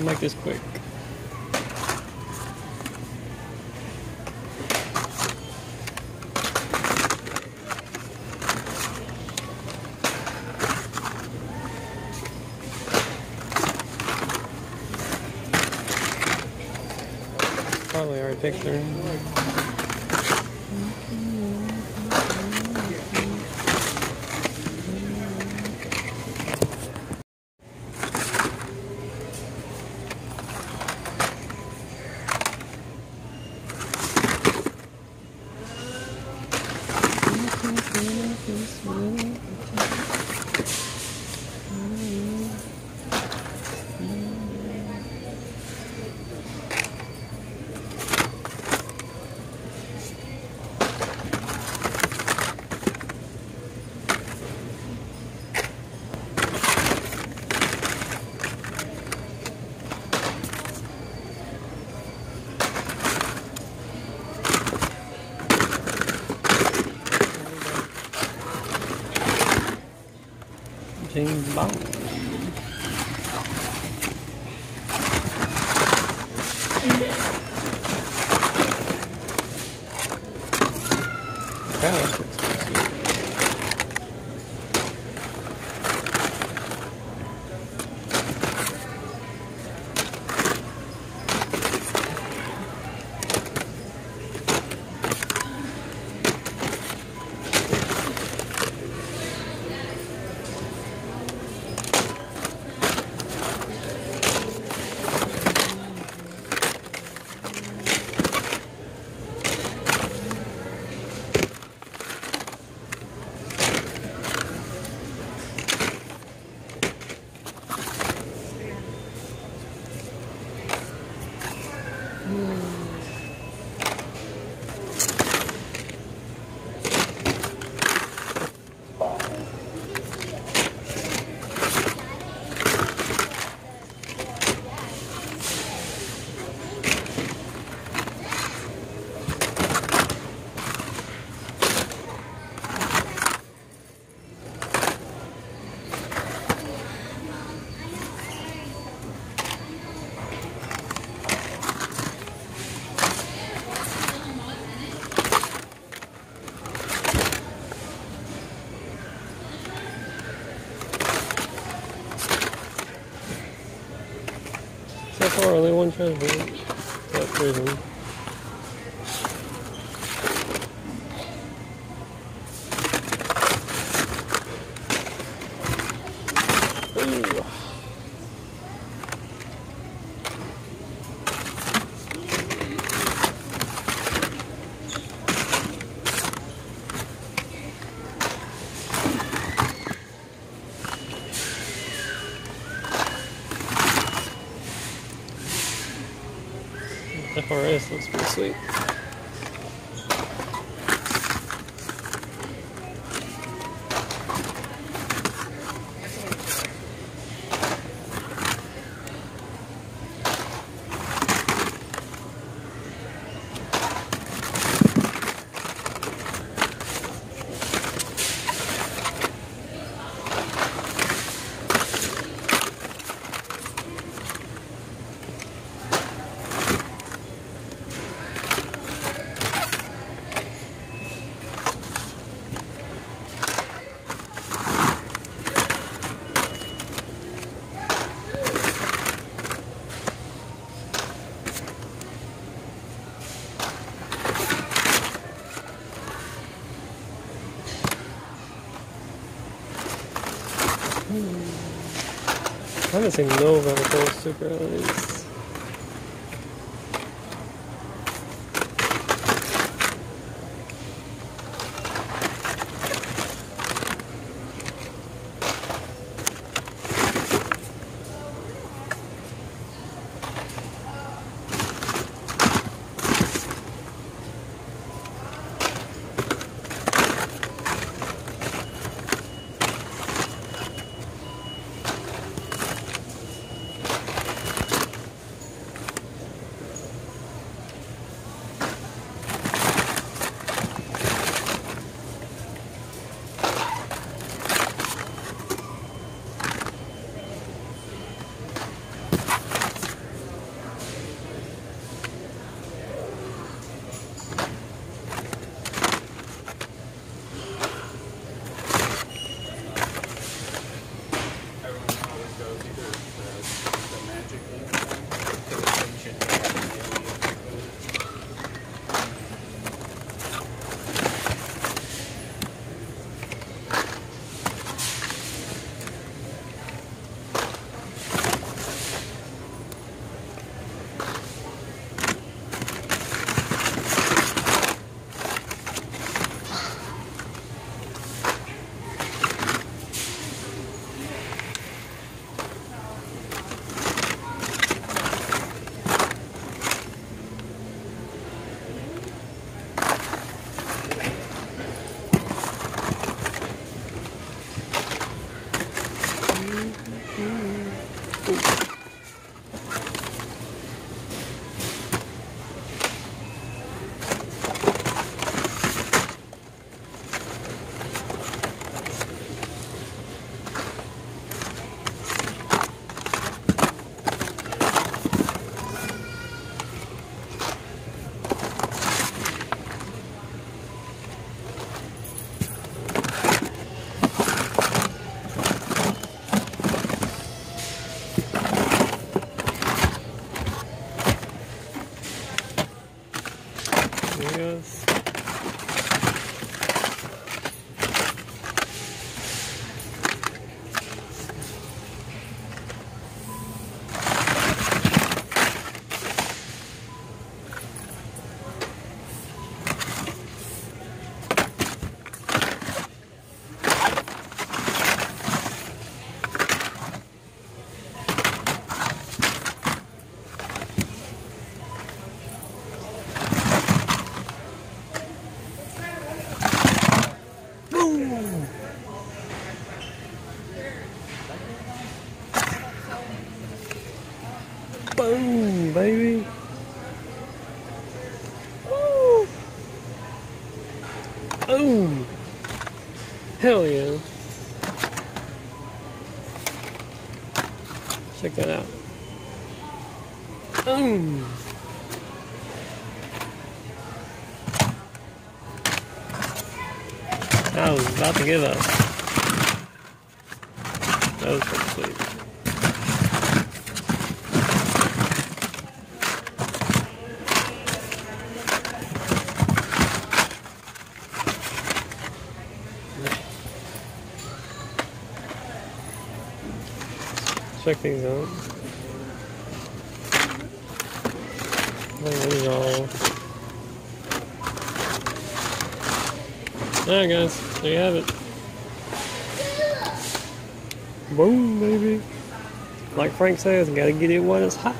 I'll make this quick. Probably already picked 棒。So Santos, Lisboa, 431. FRS looks pretty sweet. I haven't seen no vertical super Mm -hmm. Boom, baby. Woo. Boom. Hell yeah. Check that out. Boom. I was about to give up. That was pretty sweet. Check these out. These all. Alright guys, there you have it. Boom, baby. Like Frank says, gotta get it while it's hot.